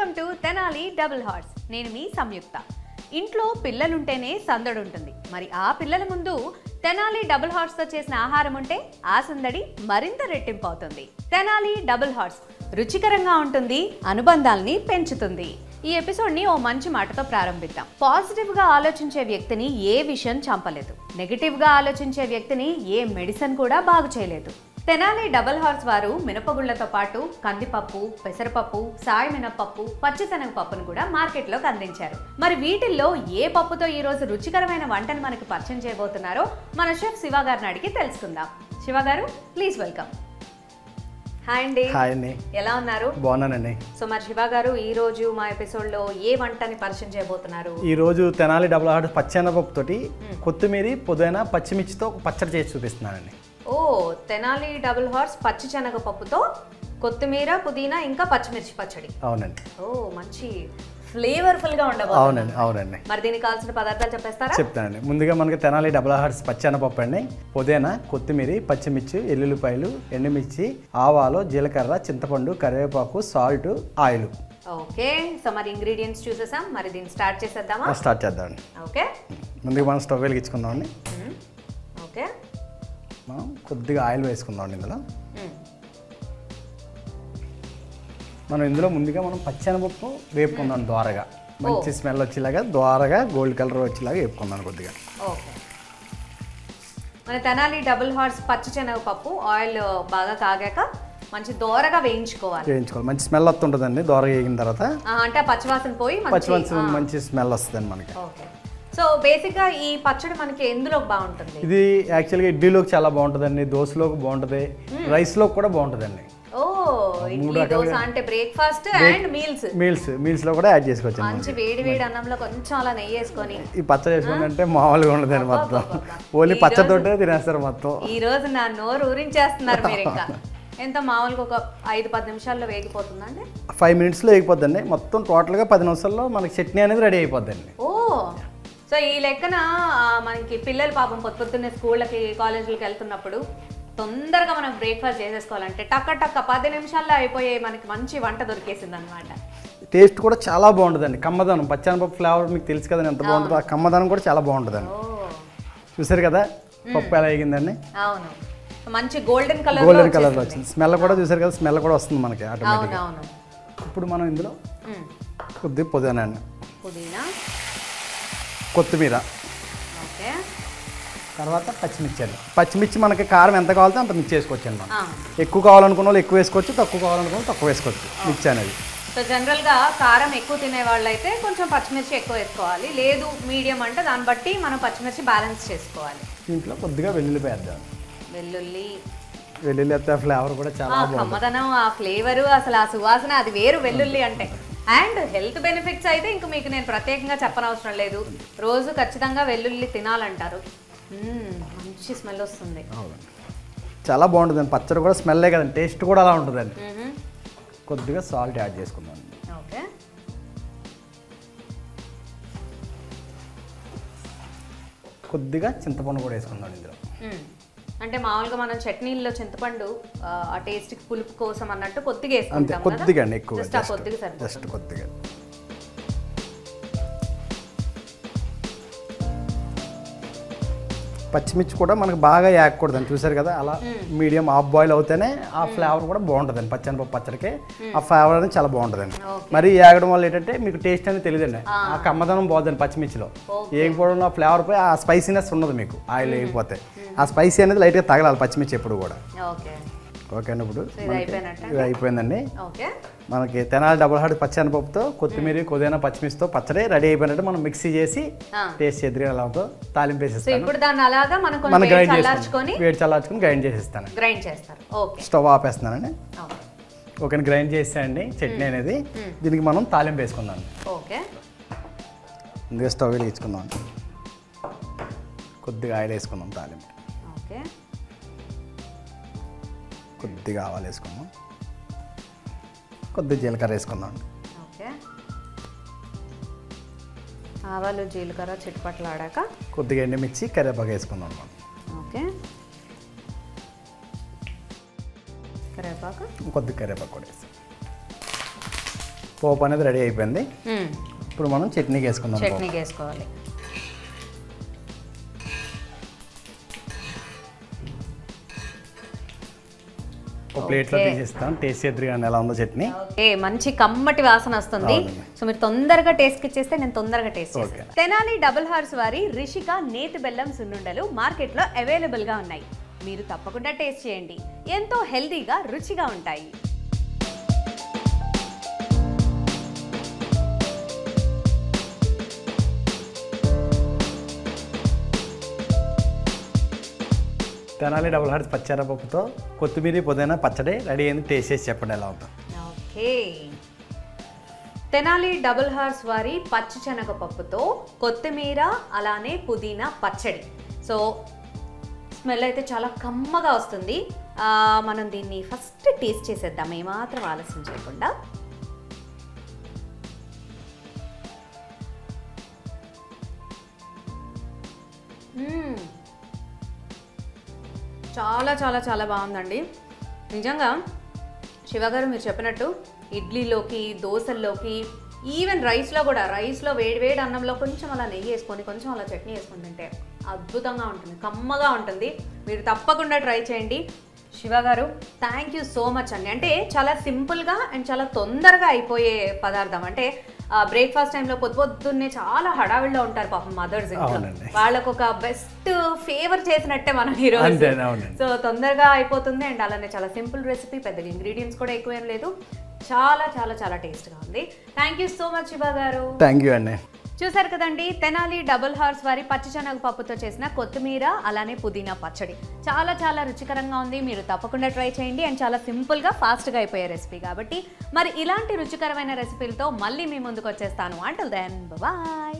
Tenali Double Horse. నేను మీ సంయుక్త. ఇంట్లో పిల్లలుంటేనే సందడి ఉంటుంది మరి ఆ పిల్లల ముందు తెనాలి డబుల్ హార్ట్స్తో చేసిన ఆహారం ఉంటే ఆ సందడి మరింత రెట్టింపు అవుతుంది తెనాలి డబుల్ హార్ట్స్ రుచికరంగా ఉంటుంది అనుబంధాల్ని పెంచుతుంది. ఈ ఎపిసోడ్ని ఓ మంచి మాటతో ప్రారంభిద్దాం. పాజిటివ్గా ఆలోచించే వ్యక్తిని ఏ విషయం చంపలేదు. నెగిటివ్గా ఆలోచించే వ్యక్తిని ఏ మెడిసిన్ కూడా బాగు చేయలేదు. తెనాలి డబల్ హార్స్ వారు మినపగుళ్ళతో పాటు కందిపప్పు పెసరపప్పు సాయి మినపప్పు పచ్చిశనగ పప్పును కూడా మార్కెట్లోకి అందించారు. మరి వీటిల్లో ఏ పప్పుతో ఈ రోజు రుచికరమైన వంటను మనకి పరిచయం చేయబోతున్నారో మన షెఫ్ శివ గారిని అడిగి తెలుసుకుందాం. శివ గారు ప్లీజ్ వెల్కమ్ హాయ్ అండి. హాయ్ అండి. ఎలా ఉన్నారు? బాగున్నానండి. సో మరి శివ గారు ఈ రోజు మా ఎపిసోడ్లో ఏ వంటని పరిచయం చేయబోతున్నారు? ఈరోజు తెనాలి డబుల్ హార్ట్ పచ్చెనపప్పుతోటి కొత్తిమీర పుదీనా పచ్చిమిర్చితో పచ్చడి చేసి చూపిస్తున్నానండి. ఓ తెనాలి డబుల్ హార్స్ పచ్చి శనగ పప్పుతో కొత్తిమీర పుదీనా ఇంకా పచ్చిమిర్చి పచ్చడి. అవునండి. ఓ మంచి ఫ్లేవర్ఫుల్గా ఉండబోతుంది. అవునండి అవునండి. మరి దీనికి కావాల్సిన పదార్థాలు చెప్పేస్తారా? చెప్తానండి. ముందుగా మనకి తెనాలి డబుల్ హార్ట్స్ పచ్చెనపప్పు అండి. పుదీనా కొత్తిమీర పచ్చిమిర్చి ఎల్లుల్లిపాయలు ఎండుమిర్చి ఆవాలు జీలకర్ర చింతపండు కరివేపాకు సాల్ట్ ఆయిల్. ఓకే. సో మరి ఇంగ్రీడియంట్స్ చూసేసాం. మరి దీన్ని స్టార్ట్ చేసేద్దామా? స్టార్ట్ చేద్దామండి. ఓకే. ముందుగా మనం స్టవ్ వెలిగించుకుందామండి. ఓకే. మనం కొద్దిగా ఆయిల్ వేసుకుందామండి ఇందులో. మనం ఇందులో ముందుగా మనం పచ్చెనపప్పు వేపుకుందాం దోరగా మంచి స్మెల్ వచ్చేలాగా దోరగా గోల్డ్ కలర్ వచ్చేలాగా వేపుకుందాం కొద్దిగా. మన తెనాలి డబుల్ హార్స్ పచ్చి శనగపప్పు ఆయిల్ బాగా కాగాక మంచి దోరగా వేయించుకోవాలి. వేయించుకోవాలి. మంచి స్మెల్ వస్తుంటుందండి దోరగా వేగిన తర్వాత. అంటే పచ్చివాసన పోయి మంచి పచ్చిమంచి మంచి స్మెల్ వస్తుందండి మనకి. ఓకే. సో బేసిక్గా ఈ పచ్చడి మనకి ఎందులో బాగుంటుంది? ఇది యాక్చువల్గా ఇడ్లీలోకి చాలా బాగుంటుందండి దోశలోకి బాగుంటుంది రైస్లోకి కూడా బాగుంటుందండి. ఓ ఇడ్లీ దోశ అంటే బ్రేక్ఫాస్ట్ అండ్ మీల్స్ మీల్స్ మీల్స్లో కూడా యాడ్ చేసుకోవచ్చు మంచి వేడి వేడి అన్నంలో కొంచెం అలా నెయ్యి వేసుకొని. ఈ పచ్చడి అంటే మామూలుగా ఉండదండి మొత్తం. ఓన్లీ పచ్చడితోటే తినేస్తారు మొత్తం. ఈ రోజు నా నోరు ఊరించేస్తున్నారు మీరు ఇంకా. ఎంత మామూలుగా ఒక ఐదు పది నిమిషాల్లో వేగిపోతుందండి? ఫైవ్ మినిట్స్లో వేగిపోద్దండి. మొత్తం టోటల్గా పది నిమిషాల్లో మనకి చట్నీ అనేది రెడీ అయిపోద్దండి. ఓ సో ఈ లెక్కన మనకి పిల్లలు పాపం పొద్దు పొద్దున్నే స్కూళ్ళకి కాలేజీలకి వెళ్తున్నప్పుడు తొందరగా మనం బ్రేక్ఫాస్ట్ చేసేసుకోవాలంటే టక్క టక్క పది నిమిషాల్లో అయిపోయే మనకి మంచి వంట దొరికేసింది అనమాట టేస్ట్ కూడా చాలా బాగుంటుందండి. కమ్మదనం పచ్చనపప్పు ఫ్లేవర్ మీకు తెలుసు కదండి ఎంత బాగుంటుందో. ఆ కమ్మదనం కూడా చాలా బాగుంటుందండి. చూసారు కదా? పప్పు ఎలా వేగిందండి? అవును. మంచి గోల్డెన్ కలర్ గోల్డెన్ కలర్లో వచ్చింది. స్మెల్ కూడా చూసారు కదా? స్మెల్ కూడా వస్తుంది మనకి ఆటోమేటిక్ అవును అవును ఇప్పుడు మనం ఇందులో మ్. కొద్దిగా పుదీనా అండి. పుదీనా. కొత్తిమీర. ఓకే. తర్వాత పచ్చిమిర్చి అండి పచ్చిమిర్చి మనకి కారం ఎంత కావాలో అంత మిక్స్ చేసుకోవచ్చు అండి మనం. ఎక్కువ కావాలనుకున్న వాళ్ళు ఎక్కువ వేసుకోవచ్చు తక్కువ కావాలనుకున్న వాళ్ళు తక్కువ వేసుకోవచ్చు మిర్చి అనేది. సో జనరల్గా కారం ఎక్కువ తినే వాళ్ళైతే కొంచెం పచ్చిమిర్చి ఎక్కువ వేసుకోవాలి. లేదు మీడియం అంటే దాన్ని బట్టి మనం పచ్చిమిర్చి బ్యాలెన్స్ చేసుకోవాలి. దీంట్లో కొద్దిగా వెల్లుల్లి వేద్దాం వెల్లుల్లి. వెల్లుల్లి అయితే ఫ్లేవర్ కూడా చాలా ఆ కమ్మదనం ఆ ఫ్లేవరు అసలు ఆ సువాసన అది వేరు వెల్లుల్లి అంటే. అండ్ హెల్త్ బెనిఫిట్స్ అయితే ఇంక మీకు నేను ప్రత్యేకంగా చెప్పనవసరం లేదు. రోజు ఖచ్చితంగా వెల్లుల్లి తినాలంటారు. మంచి స్మెల్ వస్తుంది. చాలా బాగుంటుందండి. పచ్చడి కూడా స్మెల్లే కదండి. టేస్ట్ కూడా అలా ఉంటుందండి. కొద్దిగా సాల్ట్ యాడ్ చేసుకుందాం. ఓకే. కొద్దిగా చింతపండు కూడా వేసుకుందాం ఇందులో. అంటే మామూలుగా మనం చట్నీల్లో చింతపండు ఆ, టేస్ట్ పులుపు కోసం అన్నట్టు కొద్దిగా వేసుకుంటాం కదా. కొద్దిగా ఎక్కువ కొద్దిగా జస్ట్ కొద్దిగా. పచ్చిమిర్చి కూడా మనకు బాగా యాగకూడదండి. చూసారు కదా? అలా మీడియం హాఫ్ బాయిల్ అవుతేనే ఆ ఫ్లేవర్ కూడా బాగుంటుందండి. పచ్చనిపప్పు పచ్చడికి ఆ ఫ్లేవర్ అనేది చాలా బాగుంటుందండి. మరి యాగడం వల్ల ఏంటంటే మీకు టేస్ట్ అనేది తెలియదండి. ఆ. కమ్మదనం బాగుందండి పచ్చిమిర్చిలో. వేగిపోవడం ఆ ఫ్లేవర్ పోయి ఆ స్పైసీనెస్ ఉండదు మీకు ఆయిల్ వేగిపోతే ఆ స్పైసీ అనేది లైట్గా తగలాలి పచ్చిమిర్చి ఎప్పుడు కూడా. ఓకే. అండి ఇప్పుడు? ఇది అయిపోయిందండి. ఓకే. మనకి తెనాలి డబుల్ హార్ట్ పచ్చనిపప్పుతో కొత్తిమీర కొద్దిగా పచ్చిమిర్చితో పచ్చడి రెడీ అయిపోయినట్టు మనం మిక్సీ చేసి. టేస్ట్ చేద్దరి ఎలా తాలింపు వేసేస్తాను. ఇప్పుడు దాన్ని అలాగా మనం గ్రైండ్ చేసుకొని వేడి చల్లార్చుకొని గ్రైండ్ చేసేస్తాను. గ్రైండ్ చేస్తారు. ఓకే స్టవ్ ఆపేస్తున్నానండి ఓకే. ఓకే గ్రైండ్ చేసేయండి చట్నీ అనేది. దీనికి మనం తాలింపు వేసుకుందాం. ఓకే ముందుగా స్టవ్ వెలిగించుకుందాం కొద్దిగా ఆయిల్ వేసుకుందాం తాలింపు. ఓకే కొద్దిగా ఆవాలు వేసుకుందాం. కొద్దిగా జీలకర్ర వేసుకుందాం. ఓకే. ఆవాలు జీలకర్ర చిట్టుపట్లు ఆడాక కొద్దిగా ఎండుమిర్చి కరివేపాకు వేసుకుందాం. ఓకే. కరివేపాకు? కొద్దిగా కరివేపాకు కూడా వేస్తాం పోపు అనేది రెడీ అయిపోయింది. ఇప్పుడు మనం చట్నీకి వేసుకుందాం. చట్నీకి వేసుకోవాలి. ఒక ప్లేట్లో. తీసేస్తాం టేస్ట్ చేద్దరు కానీ ఎలా ఉందో చట్నీ. ఓకే మంచి కమ్మటి వాసన వస్తుంది. సో మీరు తొందరగా టేస్ట్ ఇచ్చేస్తే నేను తొందరగా టేస్ట్. చేస్తాను. తెనాలి డబుల్ హార్స్ వారి రిషిక నేతి బెల్లం సున్నుండలు మార్కెట్లో అవైలబుల్గా ఉన్నాయి. మీరు తప్పకుండా టేస్ట్ చేయండి. ఎంతో హెల్దీగా రుచిగా ఉంటాయి. తెనాలి డబుల్ హార్ట్స్ పచ్చెరపప్పుతో కొత్తిమీర పుదీనా పచ్చడి రెడీ అయింది. టేస్ట్ చేసి చెప్పండి ఎలా ఉందో. ఓకే. తెనాలి డబుల్ హార్స్ వారి పచ్చి శనగపప్పుతో కొత్తిమీర అలానే పుదీనా పచ్చడి. సో స్మెల్ అయితే చాలా కమ్మగా వస్తుంది. మనం దీన్ని ఫస్ట్ టేస్ట్ చేసేద్దాం. ఏమాత్రం ఆలస్యం చేయకుండా. చాలా చాలా చాలా బాగుందండి. నిజంగా శివగారు మీరు చెప్పినట్టు ఇడ్లీలోకి దోశల్లోకి ఈవెన్ రైస్లో కూడా రైస్లో వేడి వేడి అన్నంలో కొంచెం అలా నెయ్యి వేసుకొని కొంచెం అలా చట్నీ వేసుకొని తింటే అద్భుతంగా ఉంటుంది కమ్మగా ఉంటుంది. మీరు తప్పకుండా ట్రై చేయండి. శివ గారు థ్యాంక్ యూ సో మచ్ అండి. అంటే చాలా సింపుల్గా అండ్ చాలా తొందరగా అయిపోయే పదార్థం. అంటే బ్రేక్ఫాస్ట్ టైంలో పొద్దు పొద్దున్నే చాలా హడావిడిలో ఉంటారు పాపం మదర్స్. వాళ్ళకు ఒక బెస్ట్ ఫేవర్ చేసినట్టే మనం ఈరోజు సో తొందరగా అయిపోతుంది అండ్ అలానే చాలా సింపుల్ రెసిపీ పెద్దగా ఇంగ్రీడియంట్స్ కూడా ఎక్కువేం లేదు. చాలా చాలా చాలా టేస్ట్గా ఉంది. Thank you so much Shiva గారు. థ్యాంక్ యూ అండి చూసారు కదండి తెనాలి డబుల్ హార్స్ వారి పచ్చిశనగ పప్పుతో చేసిన కొత్తిమీర అలానే పుదీనా పచ్చడి. చాలా చాలా రుచికరంగా ఉంది మీరు తప్పకుండా ట్రై చేయండి. అండ్ చాలా సింపుల్గా ఫాస్ట్గా అయిపోయే రెసిపీ కాబట్టి మరి ఇలాంటి రుచికరమైన రెసిపీలతో మళ్ళీ మీ ముందుకు వచ్చేస్తాను. Until then bye